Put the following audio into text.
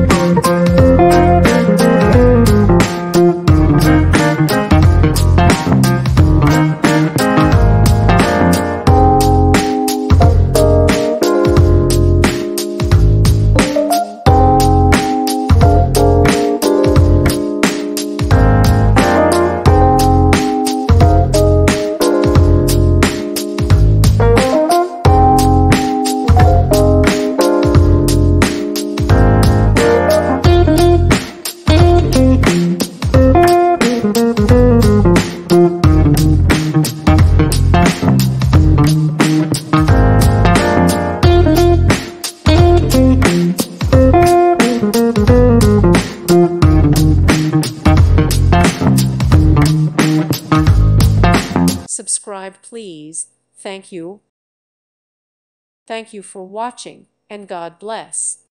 嗯 Subscribe, please. Thank you. Thank you for watching, and God bless.